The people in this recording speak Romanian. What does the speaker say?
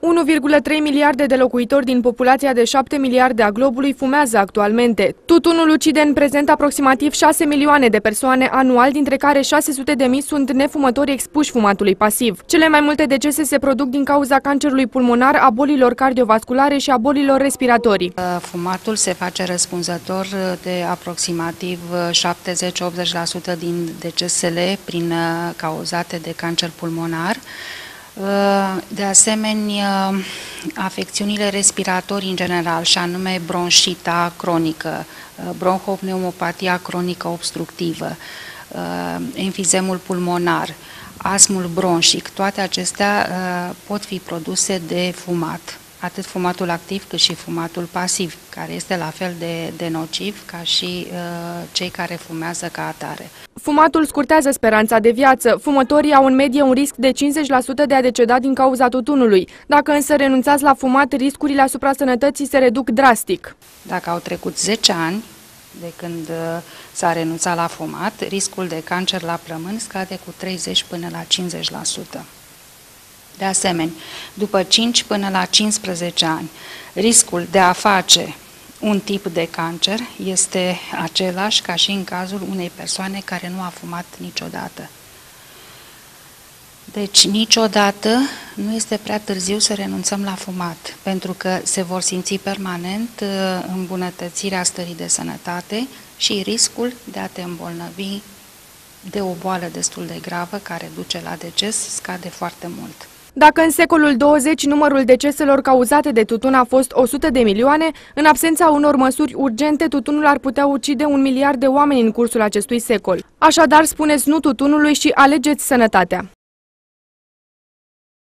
1,3 miliarde de locuitori din populația de 7 miliarde a globului fumează actualmente. Tutunul ucide în prezent aproximativ 6 milioane de persoane anual, dintre care 600 de mii sunt nefumători expuși fumatului pasiv. Cele mai multe decese se produc din cauza cancerului pulmonar, a bolilor cardiovasculare și a bolilor respiratorii. Fumatul se face răspunzător de aproximativ 70-80% din decesele prin cauzate de cancer pulmonar. Uh, de asemenea, afecțiunile respiratorii în general, și anume bronșita cronică, uh, bronhopneumopatia cronică obstructivă, uh, enfizemul pulmonar, asmul bronșic, toate acestea pot fi produse de fumat atât fumatul activ cât și fumatul pasiv, care este la fel de, de nociv ca și uh, cei care fumează ca atare. Fumatul scurtează speranța de viață. Fumătorii au în medie un risc de 50% de a deceda din cauza tutunului. Dacă însă renunțați la fumat, riscurile asupra sănătății se reduc drastic. Dacă au trecut 10 ani de când uh, s-a renunțat la fumat, riscul de cancer la plămâni scade cu 30 până la 50%. De asemenea, după 5 până la 15 ani, riscul de a face un tip de cancer este același ca și în cazul unei persoane care nu a fumat niciodată. Deci niciodată nu este prea târziu să renunțăm la fumat, pentru că se vor simți permanent uh, îmbunătățirea stării de sănătate și riscul de a te îmbolnăvi de o boală destul de gravă care duce la deces scade foarte mult. Dacă în secolul 20 numărul deceselor cauzate de tutun a fost 100 de milioane, în absența unor măsuri urgente, tutunul ar putea ucide un miliard de oameni în cursul acestui secol. Așadar, spuneți nu tutunului și alegeți sănătatea.